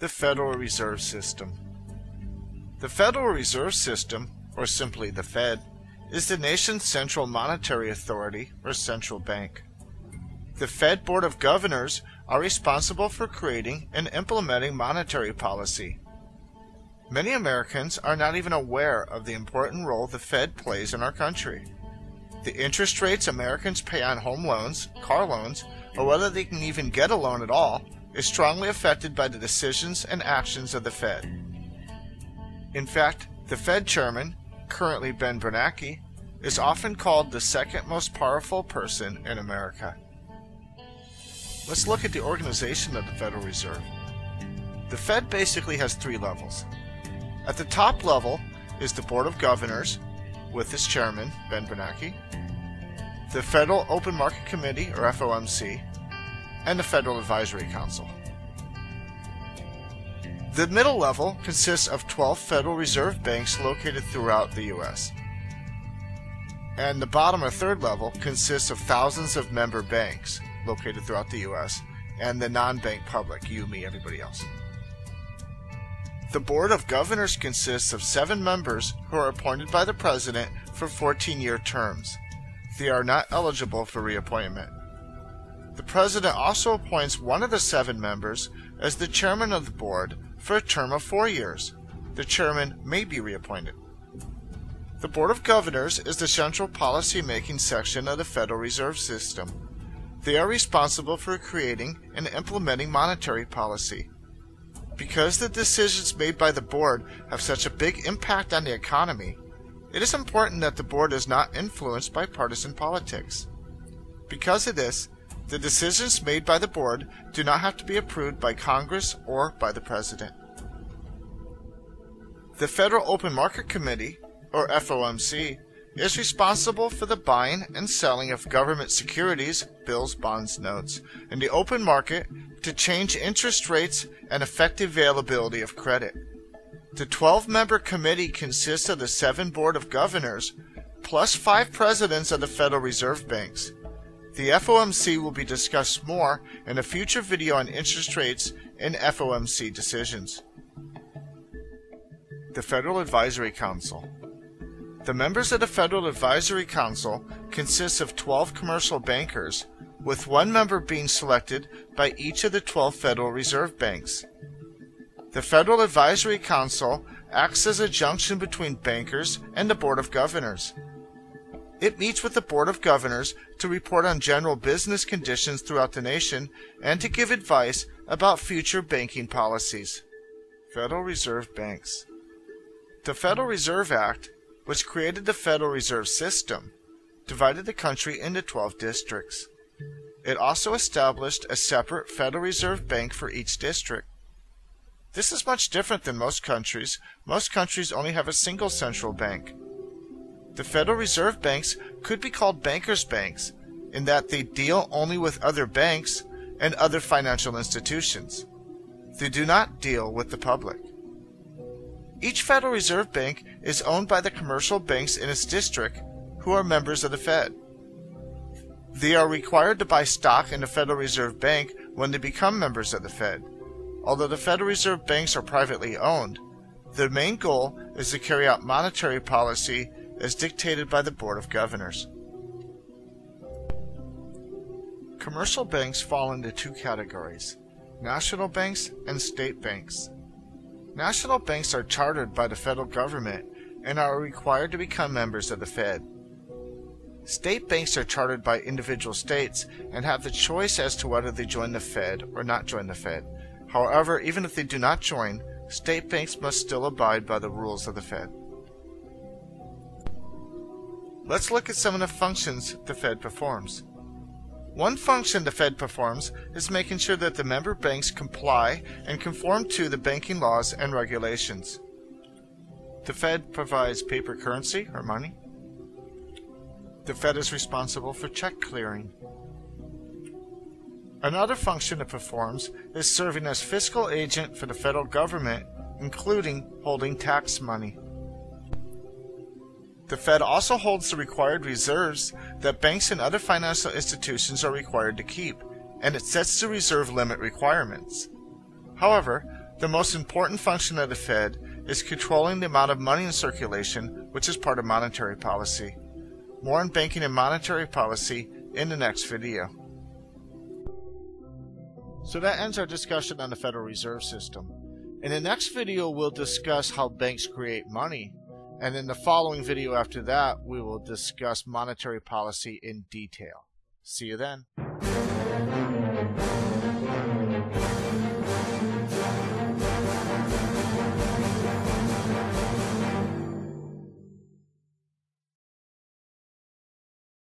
the Federal Reserve System. The Federal Reserve System, or simply the Fed, is the nation's central monetary authority or central bank. The Fed Board of Governors are responsible for creating and implementing monetary policy. Many Americans are not even aware of the important role the Fed plays in our country. The interest rates Americans pay on home loans, car loans, or whether they can even get a loan at all is strongly affected by the decisions and actions of the Fed. In fact, the Fed chairman, currently Ben Bernanke, is often called the second most powerful person in America. Let's look at the organization of the Federal Reserve. The Fed basically has three levels. At the top level is the Board of Governors, with its chairman, Ben Bernanke, the Federal Open Market Committee, or FOMC, and the Federal Advisory Council. The middle level consists of 12 Federal Reserve banks located throughout the U.S. And the bottom or third level consists of thousands of member banks located throughout the U.S. and the non bank public, you, me, everybody else. The Board of Governors consists of seven members who are appointed by the President for 14 year terms. They are not eligible for reappointment. The President also appoints one of the seven members as the Chairman of the Board for a term of four years. The Chairman may be reappointed. The Board of Governors is the central policy making section of the Federal Reserve System. They are responsible for creating and implementing monetary policy. Because the decisions made by the board have such a big impact on the economy, it is important that the board is not influenced by partisan politics. Because of this, the decisions made by the board do not have to be approved by Congress or by the President. The Federal Open Market Committee, or FOMC, is responsible for the buying and selling of government securities, bills, bonds, notes, in the open market to change interest rates and effective availability of credit. The 12 member committee consists of the seven Board of Governors plus five presidents of the Federal Reserve Banks. The FOMC will be discussed more in a future video on interest rates and FOMC decisions. The Federal Advisory Council the members of the Federal Advisory Council consist of 12 commercial bankers, with one member being selected by each of the 12 Federal Reserve Banks. The Federal Advisory Council acts as a junction between bankers and the Board of Governors. It meets with the Board of Governors to report on general business conditions throughout the nation and to give advice about future banking policies. Federal Reserve Banks. The Federal Reserve Act which created the Federal Reserve System, divided the country into 12 districts. It also established a separate Federal Reserve Bank for each district. This is much different than most countries. Most countries only have a single central bank. The Federal Reserve banks could be called bankers' banks in that they deal only with other banks and other financial institutions. They do not deal with the public. Each Federal Reserve Bank is owned by the commercial banks in its district who are members of the Fed. They are required to buy stock in the Federal Reserve Bank when they become members of the Fed. Although the Federal Reserve banks are privately owned, their main goal is to carry out monetary policy as dictated by the Board of Governors. Commercial banks fall into two categories national banks and state banks. National banks are chartered by the federal government and are required to become members of the Fed. State banks are chartered by individual states and have the choice as to whether they join the Fed or not join the Fed. However, even if they do not join, state banks must still abide by the rules of the Fed. Let's look at some of the functions the Fed performs. One function the Fed performs is making sure that the member banks comply and conform to the banking laws and regulations. The Fed provides paper currency or money. The Fed is responsible for check clearing. Another function it performs is serving as fiscal agent for the federal government, including holding tax money. The Fed also holds the required reserves that banks and other financial institutions are required to keep, and it sets the reserve limit requirements. However, The most important function of the Fed is controlling the amount of money in circulation, which is part of monetary policy. More on banking and monetary policy in the next video. So that ends our discussion on the Federal Reserve System. In the next video, we'll discuss how banks create money. And in the following video after that, we will discuss monetary policy in detail. See you then.